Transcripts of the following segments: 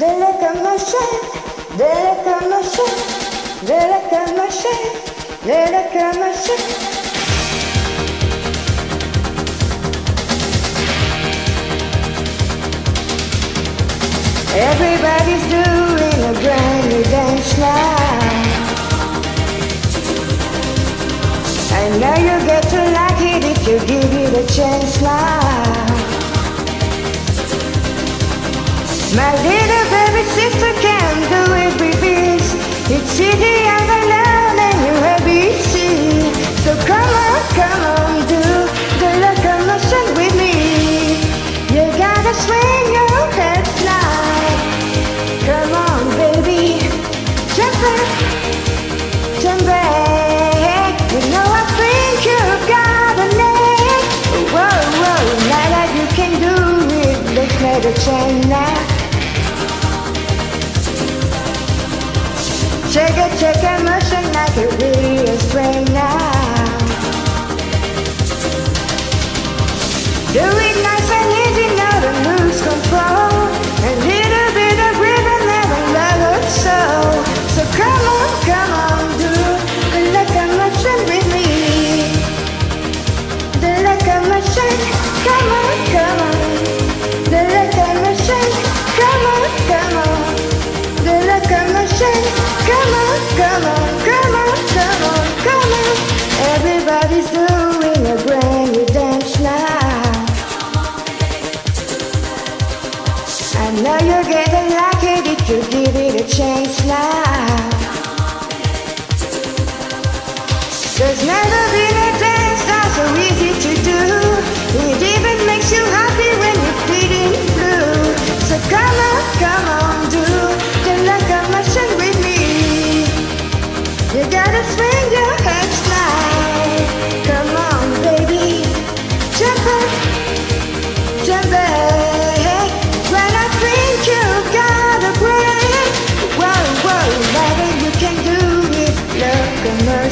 The locomotion, the locomotion, the locomotion, the locomotion. Everybody's doing a brand new dance now. I know you get to like it if you give it a chance now. My little China. Check it, check it, motion like a real is now. Do it nice and easy, now the lose control. A little bit of rhythm that'll love us so. So come on, come on, do the like a motion with me. The locomotion, come on. Now you're getting lucky, did you give it a chance now?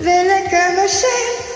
Vinegar machine